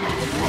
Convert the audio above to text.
Yeah.